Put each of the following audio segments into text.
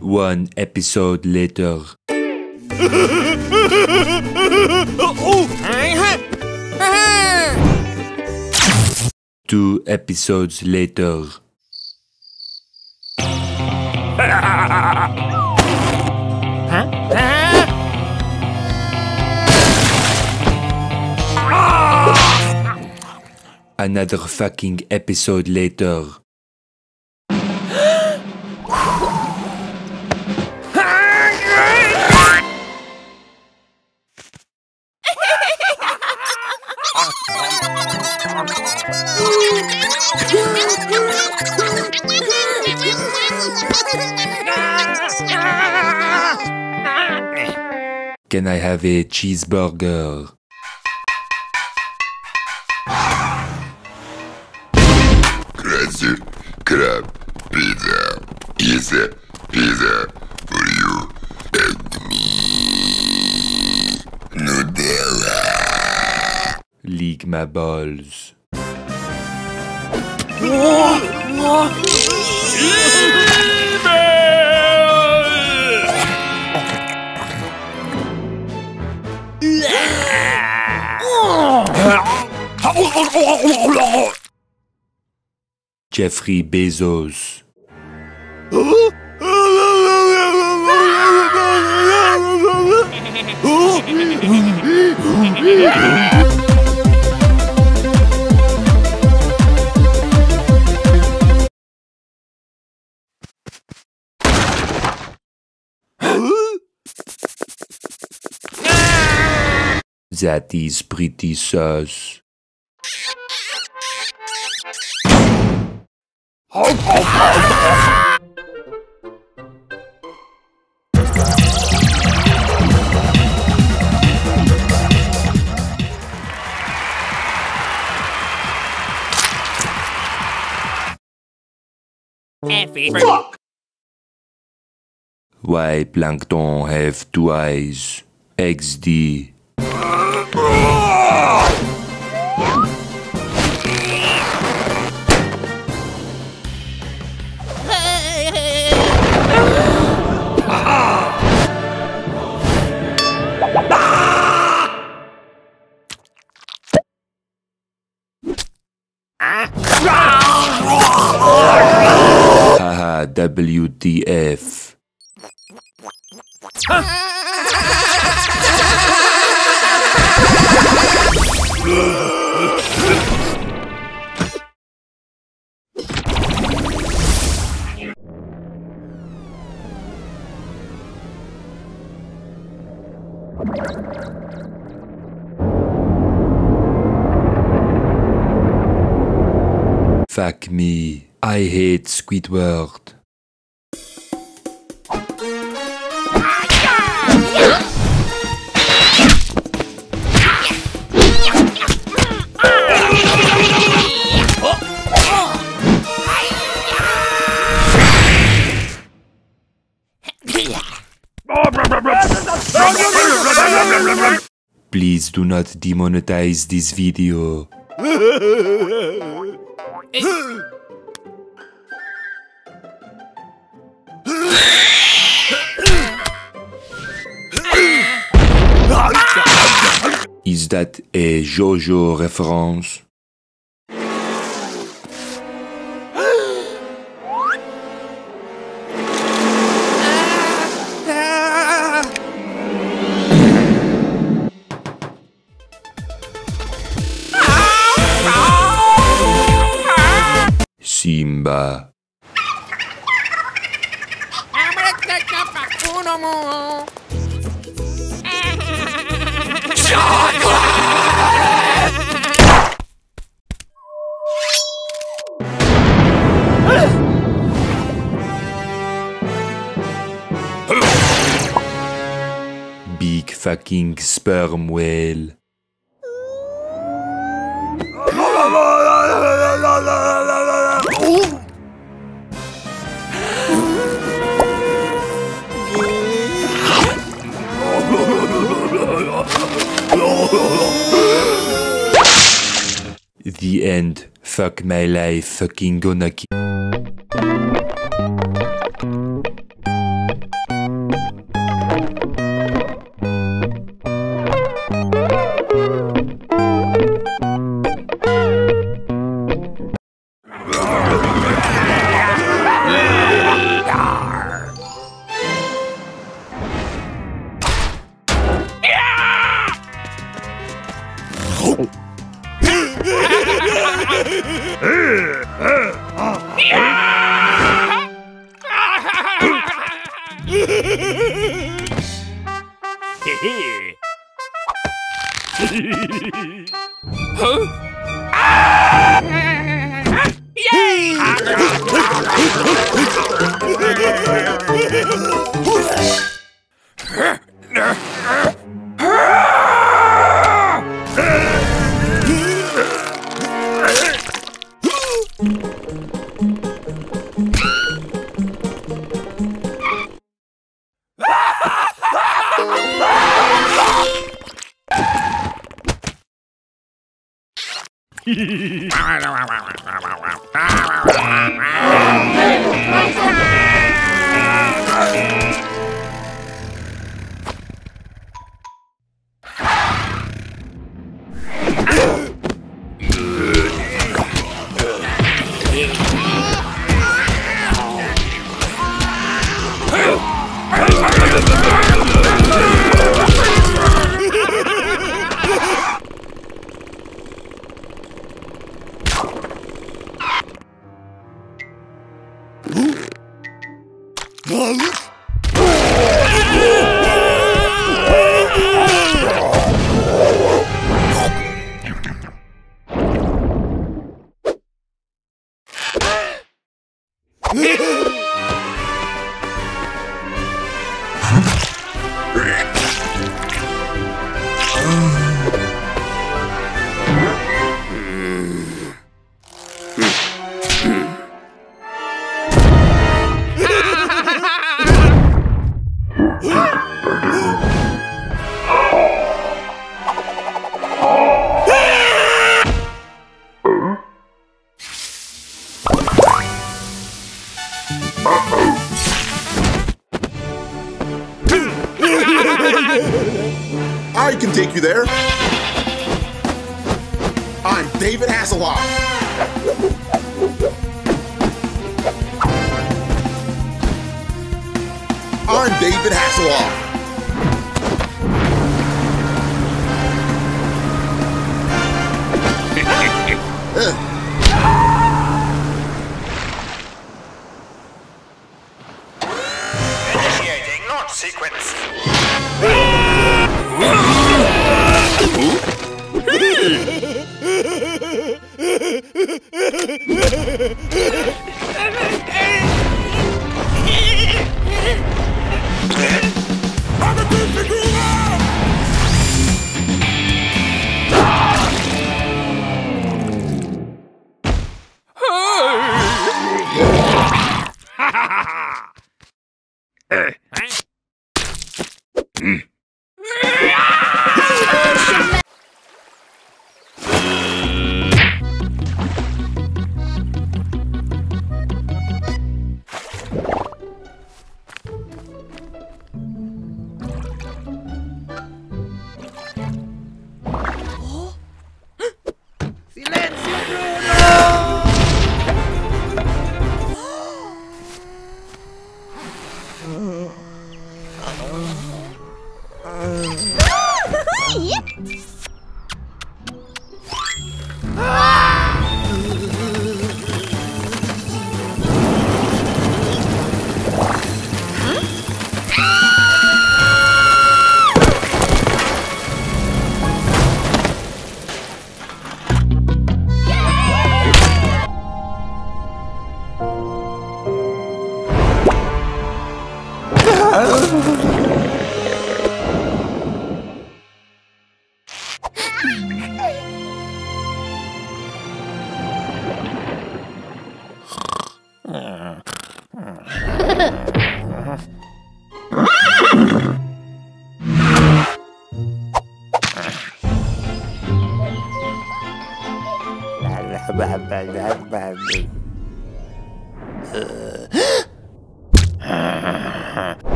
One episode later. Oh, Two episodes later. Another fucking episode later. Can I have a cheeseburger? Krusty Krab Pizza is a pizza for you and me. Nutella. Lick my balls. Jeffrey Bezos. That is pretty sus. Why plankton have two eyes? XD. WTF. Fuck me. I hate Squidward. Please do not demonetize this video. Is that a JoJo reference? Simba. Big fucking sperm whale. End. Fuck my life. Fucking gonna kill. I can take you there. I'm David Hasselhoff. I'm David Hasselhoff. Initiating launch sequence. Hey!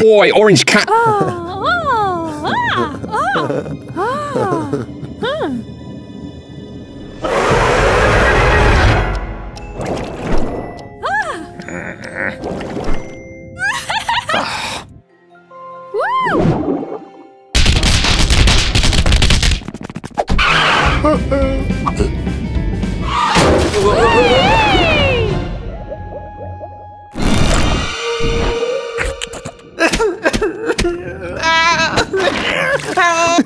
Boy, orange cat. Oh, ah, oh, oh, ah. Woo! Hey! Oi!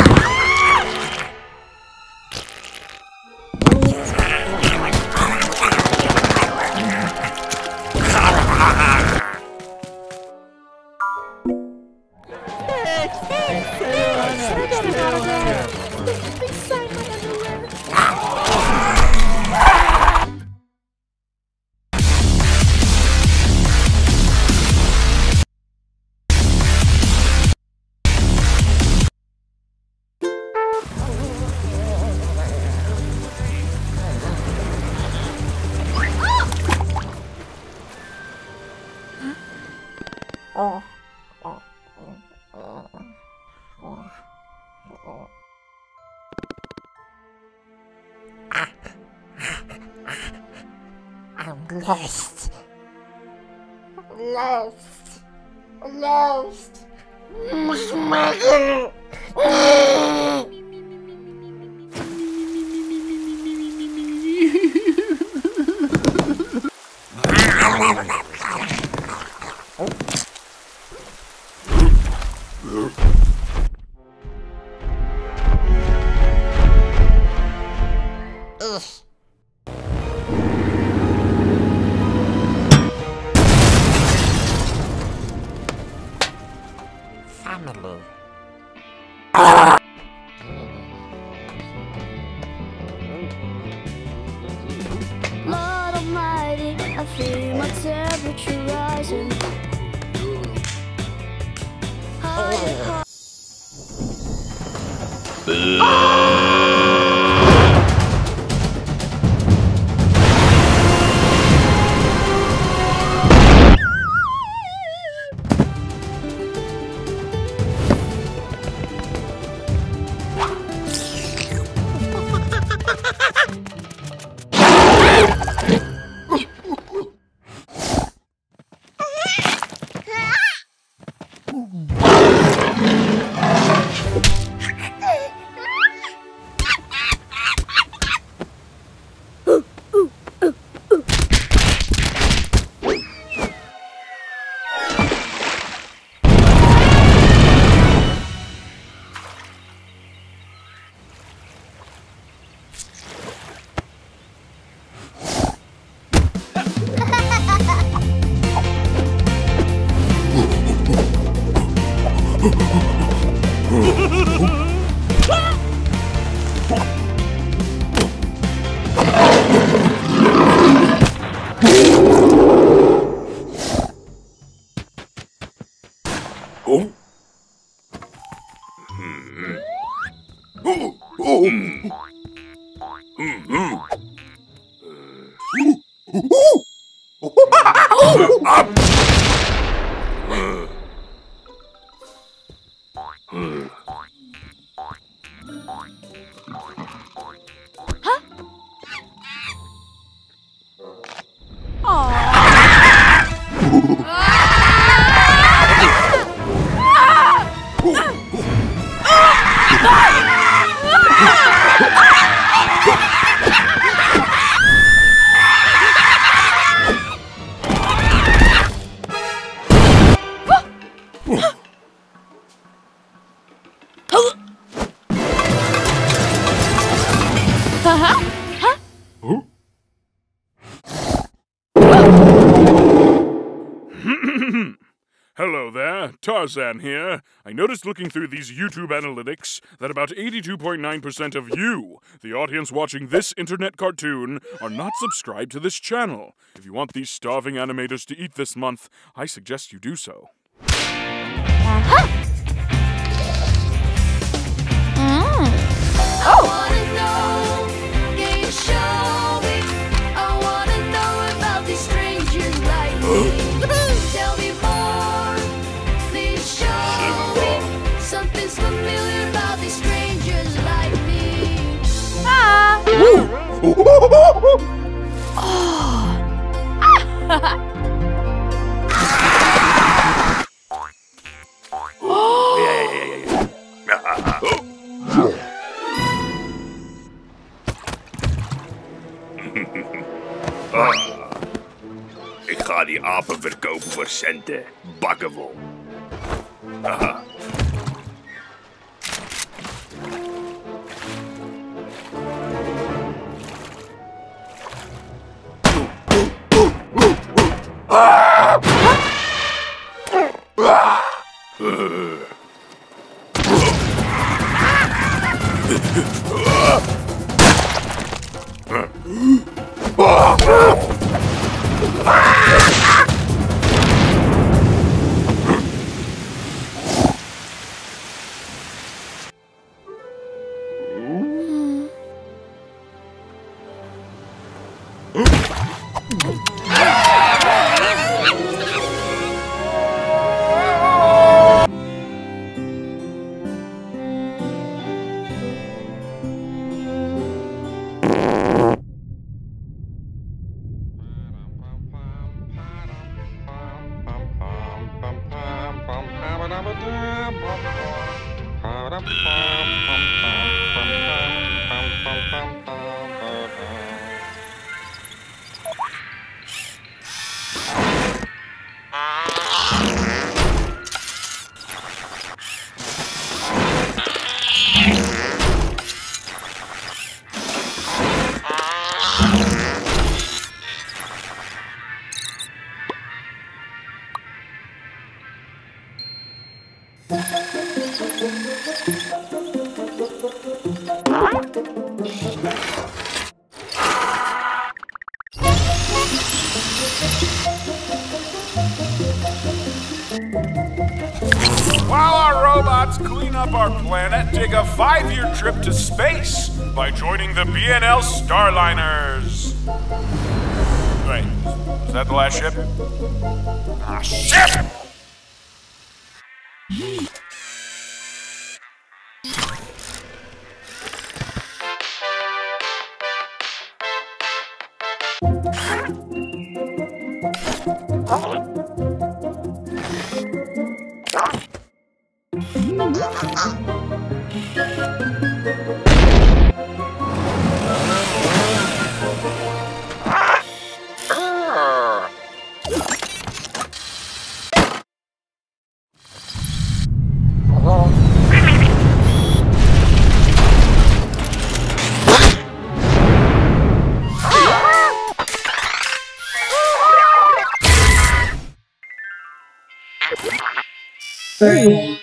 Hey! I'm lost. Lost. Lost. Mother. Family. Lord Almighty, I feel my temperature rising. Higher, Oh. Tarzan here. I noticed looking through these YouTube analytics that about 82.9% of you, the audience watching this internet cartoon, are not subscribed to this channel. If you want these starving animators to eat this month, I suggest you do so. kopen voor centen, trip to space by joining the BNL Starliners. Wait, is that the last ship? Ah, shit! Oh. 对。嗯